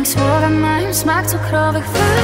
Niks słowa ik rook. cukrowych fal